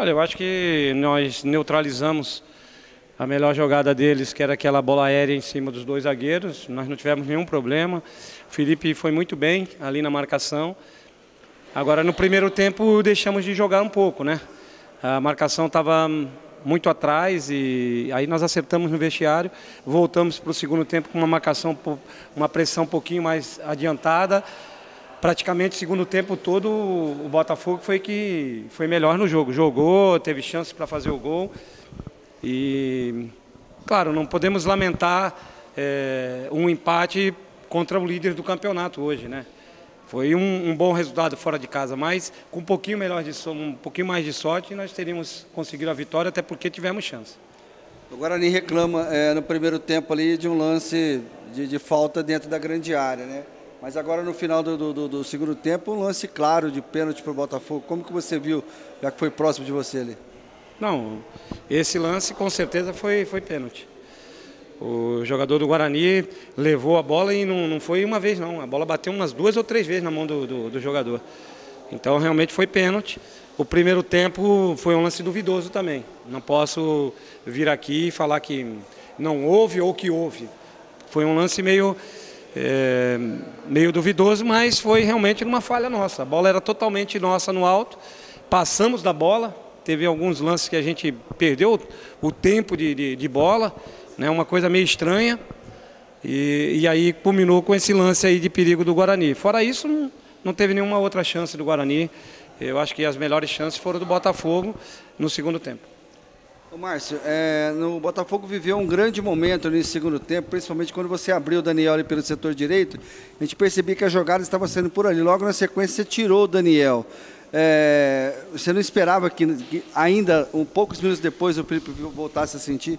Olha, eu acho que nós neutralizamos a melhor jogada deles, que era aquela bola aérea em cima dos dois zagueiros. Nós não tivemos nenhum problema. O Felipe foi muito bem ali na marcação. Agora, no primeiro tempo, deixamos de jogar um pouco, né? A marcação estava muito atrás e aí nós acertamos no vestiário, voltamos para o segundo tempo com uma marcação, uma pressão um pouquinho mais adiantada. Praticamente o segundo tempo todo o Botafogo foi que foi melhor no jogo. Jogou, teve chance para fazer o gol. E, claro, não podemos lamentar é, um empate contra o líder do campeonato hoje, né? Foi um, um, bom resultado fora de casa, mas com um pouquinho melhor de um pouquinho mais de sorte nós teríamos conseguido a vitória, até porque tivemos chance. O Guarani reclama é, no primeiro tempo ali de um lance de, de, falta dentro da grande área, né? Mas agora no final do, do, do segundo tempo, um lance claro de pênalti para o Botafogo. Como que você viu, já que foi próximo de você ali? Não, esse lance com certeza foi, foi pênalti. O jogador do Guarani levou a bola e não, não foi uma vez não, a bola bateu umas duas ou três vezes na mão do, do, do jogador. Então realmente foi pênalti. O primeiro tempo foi um lance duvidoso também. Não posso vir aqui e falar que não houve ou que houve. Foi um lance meio, é, meio duvidoso, mas foi realmente uma falha nossa. A bola era totalmente nossa no alto. Passamos da bola, teve alguns lances que a gente perdeu o tempo de, de, de bola, né, uma coisa meio estranha. E, e, aí culminou com esse lance aí de perigo do Guarani. Fora isso, não, não teve nenhuma outra chance do Guarani. Eu acho que as melhores chances foram do Botafogo no segundo tempo. Márcio, é, no Botafogo viveu um grande momento nesse segundo tempo, principalmente quando você abriu o Daniel ali pelo setor direito. A gente percebia que a jogada estava sendo por ali. Logo na sequência, você tirou o Daniel. É, você não esperava que, que, ainda, um poucos minutos depois, o Felipe voltasse a sentir?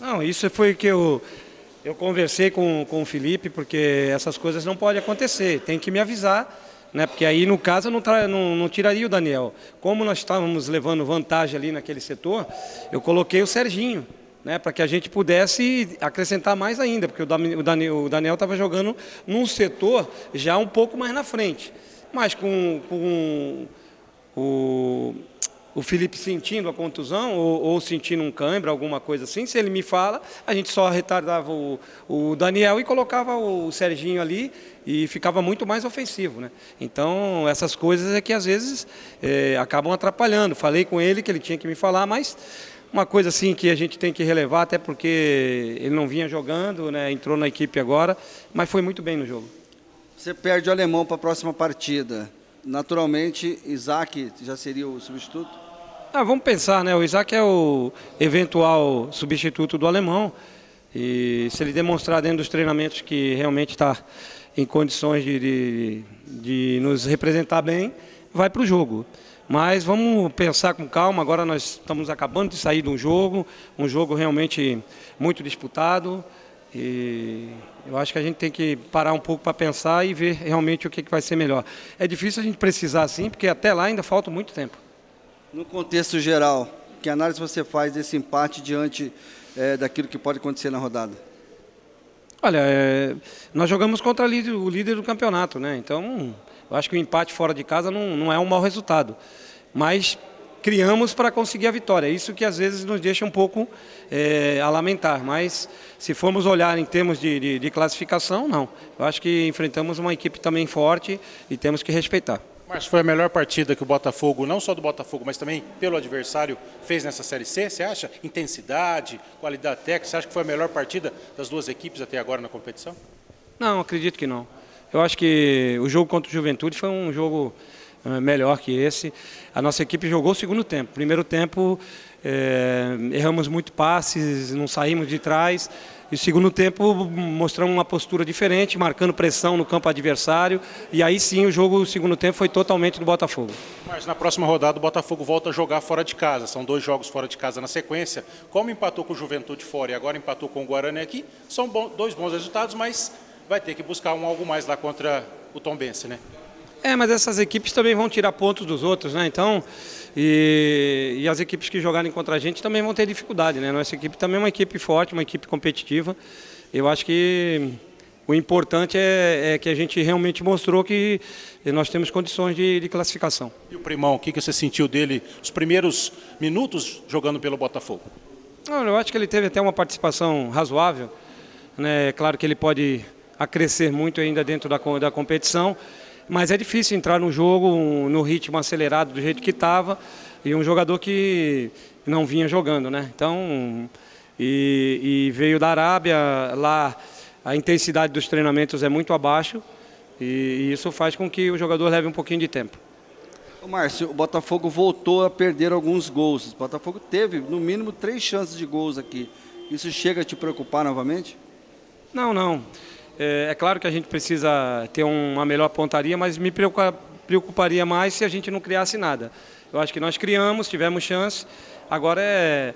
Não, isso foi que eu, eu conversei com, com o Felipe, porque essas coisas não podem acontecer, tem que me avisar, né? porque aí no caso eu não, não, não tiraria o Daniel. Como nós estávamos levando vantagem ali naquele setor, eu coloquei o Serginho. Né, para que a gente pudesse acrescentar mais ainda, porque o Daniel estava jogando num setor já um pouco mais na frente. Mas com, com o, o Felipe sentindo a contusão ou, ou, sentindo um cãibra, alguma coisa assim, se ele me fala, a gente só retardava o, o, Daniel e colocava o Serginho ali e ficava muito mais ofensivo. Né? Então, essas coisas é que às vezes é, acabam atrapalhando. Falei com ele que ele tinha que me falar, mas uma coisa assim que a gente tem que relevar, até porque ele não vinha jogando, né? entrou na equipe agora, mas foi muito bem no jogo. Você perde o alemão para a próxima partida. Naturalmente, Isaac já seria o substituto? Ah, vamos pensar, né? O Isaac é o eventual substituto do alemão. E se ele demonstrar dentro dos treinamentos que realmente está em condições de, de, de, nos representar bem, vai para o jogo. Mas vamos pensar com calma. Agora nós estamos acabando de sair de um jogo, um jogo realmente muito disputado. E eu acho que a gente tem que parar um pouco para pensar e ver realmente o que, que vai ser melhor. É difícil a gente precisar assim, porque até lá ainda falta muito tempo. No contexto geral, que análise você faz desse empate diante é, daquilo que pode acontecer na rodada? Olha, é, nós jogamos contra líder, o líder, do campeonato, né? Então, eu acho que o empate fora de casa não, não é um mau resultado. Mas criamos para conseguir a vitória. Isso que às vezes nos deixa um pouco é, a lamentar. Mas se formos olhar em termos de, de, de classificação, não. Eu acho que enfrentamos uma equipe também forte e temos que respeitar. Mas foi a melhor partida que o Botafogo, não só do Botafogo, mas também pelo adversário, fez nessa Série C? Você acha? Intensidade, qualidade técnica, você acha que foi a melhor partida das duas equipes até agora na competição? Não, acredito que não. Eu acho que o jogo contra o Juventude foi um jogo melhor que esse. A nossa equipe jogou o segundo tempo. Primeiro tempo, é, erramos muito passes, não saímos de trás. E segundo tempo mostramos uma postura diferente, marcando pressão no campo adversário. E aí sim o jogo, o segundo tempo, foi totalmente do Botafogo. Mas na próxima rodada o Botafogo volta a jogar fora de casa. São dois jogos fora de casa na sequência. Como empatou com o Juventude fora e agora empatou com o Guarani aqui, são dois bons resultados, mas vai ter que buscar um algo mais lá contra o Tombense, né? É, mas essas equipes também vão tirar pontos dos outros, né? Então, e, e, as equipes que jogarem contra a gente também vão ter dificuldade, né? Nossa equipe também é uma equipe forte, uma equipe competitiva. Eu acho que o importante é, é, que a gente realmente mostrou que nós temos condições de, de classificação. E o Primão, o que, que você sentiu dele os primeiros minutos jogando pelo Botafogo? Não, eu acho que ele teve até uma participação razoável. Né? Claro que ele pode acrescer muito ainda dentro da, da competição, mas é difícil entrar no jogo no ritmo acelerado do jeito que estava e um jogador que não vinha jogando, né? Então, e, e veio da Arábia, lá a intensidade dos treinamentos é muito abaixo e, e isso faz com que o jogador leve um pouquinho de tempo. O Márcio, o Botafogo voltou a perder alguns gols. O Botafogo teve, no mínimo, três chances de gols aqui. Isso chega a te preocupar novamente? Não, não. É, é claro que a gente precisa ter uma melhor pontaria, mas me preocuparia mais se a gente não criasse nada. Eu acho que nós criamos, tivemos chance, agora é,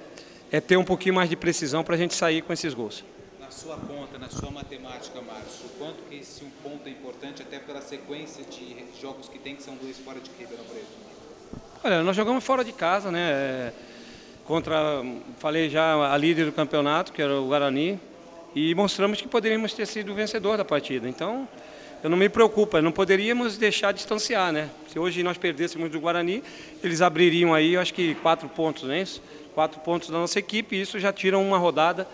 é ter um pouquinho mais de precisão para a gente sair com esses gols. Na sua conta, na sua matemática, Márcio, quanto que esse um ponto é importante até pela sequência de jogos que tem, que são dois fora de Ribeirão Preto? Olha, nós jogamos fora de casa, né? É, contra, falei já, a líder do campeonato, que era o Guarani, e mostramos que poderíamos ter sido o vencedor da partida. Então, eu não me preocupo, não poderíamos deixar distanciar, né? Se hoje nós perdêssemos do Guarani, eles abririam aí, acho que quatro pontos, né? Quatro pontos da nossa equipe, e isso já tira uma rodada.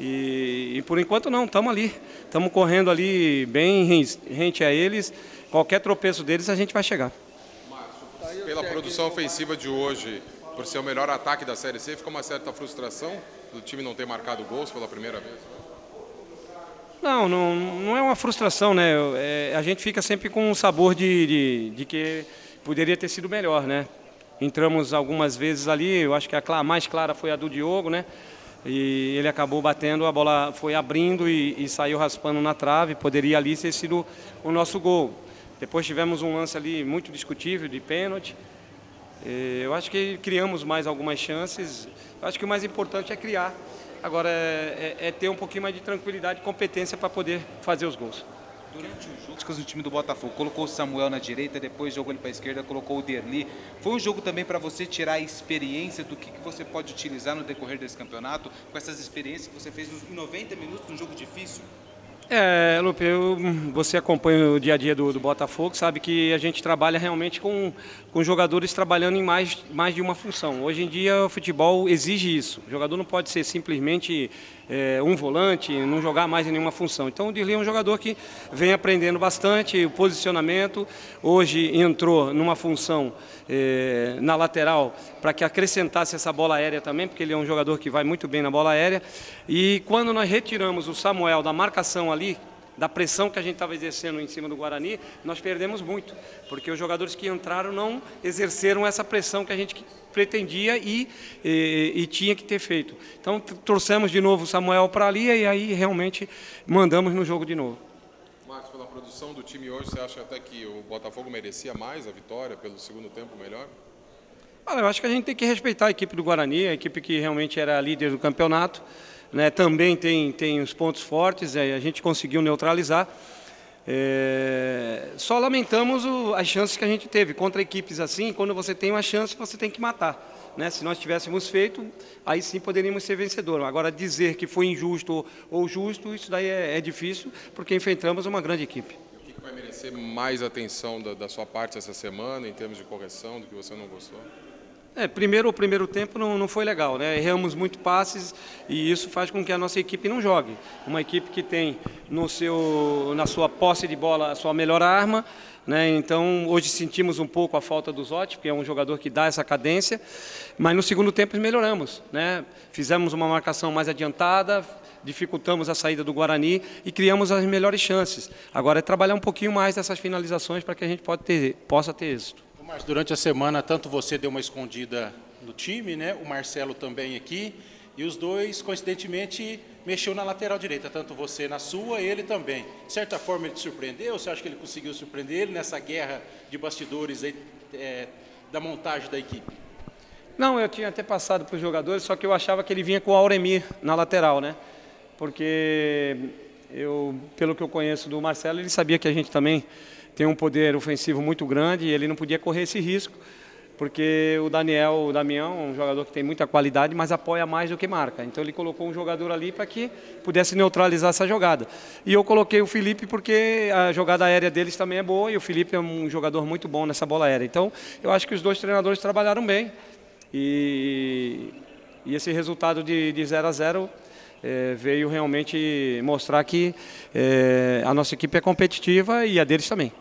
E, e por enquanto não, estamos ali, estamos correndo ali bem rente a eles. Qualquer tropeço deles a gente vai chegar. Márcio, pela produção ofensiva de hoje, por ser o melhor ataque da Série C, ficou uma certa frustração do time não ter marcado gols pela primeira vez? Não, não, não é uma frustração, né? É, a gente fica sempre com um sabor de, de, de, que poderia ter sido melhor, né? Entramos algumas vezes ali, eu acho que a mais clara foi a do Diogo, né? E ele acabou batendo, a bola foi abrindo e, e saiu raspando na trave, poderia ali ter sido o nosso gol. Depois tivemos um lance ali muito discutível de pênalti. Eu acho que criamos mais algumas chances. Eu acho que o mais importante é criar. Agora é, é, é ter um pouquinho mais de tranquilidade e competência para poder fazer os gols. Durante o jogo, o time do Botafogo colocou o Samuel na direita, depois jogou ele para a esquerda, colocou o Derli. Foi um jogo também para você tirar a experiência do que, que você pode utilizar no decorrer desse campeonato, com essas experiências que você fez nos 90 minutos num jogo difícil? É, Lupe, eu, você acompanha o dia a dia do, do, Botafogo, sabe que a gente trabalha realmente com, com jogadores trabalhando em mais, mais de uma função. Hoje em dia o futebol exige isso. O jogador não pode ser simplesmente é, um volante, não jogar mais em nenhuma função. Então o Dirley é um jogador que vem aprendendo bastante o posicionamento. Hoje entrou numa função é, na lateral para que acrescentasse essa bola aérea também, porque ele é um jogador que vai muito bem na bola aérea. E quando nós retiramos o Samuel da marcação ali, da pressão que a gente estava exercendo em cima do Guarani, nós perdemos muito, porque os jogadores que entraram não exerceram essa pressão que a gente pretendia e, e, e tinha que ter feito. Então trouxemos de novo o Samuel para ali e aí realmente mandamos no jogo de novo. Marcos, pela produção do time hoje, você acha até que o Botafogo merecia mais a vitória pelo segundo tempo melhor? Olha, eu acho que a gente tem que respeitar a equipe do Guarani, a equipe que realmente era líder do campeonato. Né, também tem, tem os pontos fortes, é, a gente conseguiu neutralizar. É, só lamentamos o, as chances que a gente teve contra equipes assim. Quando você tem uma chance, você tem que matar. Né? Se nós tivéssemos feito, aí sim poderíamos ser vencedor. Agora, dizer que foi injusto ou justo, isso daí é, é difícil, porque enfrentamos uma grande equipe. O que vai merecer mais atenção da, da sua parte essa semana, em termos de correção, do que você não gostou? É, primeiro, o primeiro tempo não, não foi legal, né? Erramos muito passes e isso faz com que a nossa equipe não jogue. Uma equipe que tem no seu, na sua posse de bola a sua melhor arma, né? Então, hoje sentimos um pouco a falta do Zotti, que é um jogador que dá essa cadência, mas no segundo tempo melhoramos, né? Fizemos uma marcação mais adiantada, dificultamos a saída do Guarani e criamos as melhores chances. Agora é trabalhar um pouquinho mais dessas finalizações para que a gente ter, possa ter êxito. Mas durante a semana, tanto você deu uma escondida no time, né? o Marcelo também aqui, e os dois, coincidentemente, mexeu na lateral direita, tanto você na sua, ele também. De certa forma, ele te surpreendeu? Você acha que ele conseguiu surpreender ele nessa guerra de bastidores aí, é, da montagem da equipe? Não, eu tinha até passado para os jogadores, só que eu achava que ele vinha com o Auremir na lateral, né? Porque eu, pelo que eu conheço do Marcelo, ele sabia que a gente também tem um poder ofensivo muito grande e ele não podia correr esse risco. porque o Daniel, o Damião, é um jogador que tem muita qualidade, mas apoia mais do que marca. Então ele colocou um jogador ali para que pudesse neutralizar essa jogada. E eu coloquei o Felipe porque a jogada aérea deles também é boa e o Felipe é um jogador muito bom nessa bola aérea. Então eu acho que os dois treinadores trabalharam bem. E, e esse resultado de, de 0 a 0 é, veio realmente mostrar que é, a nossa equipe é competitiva e a deles também.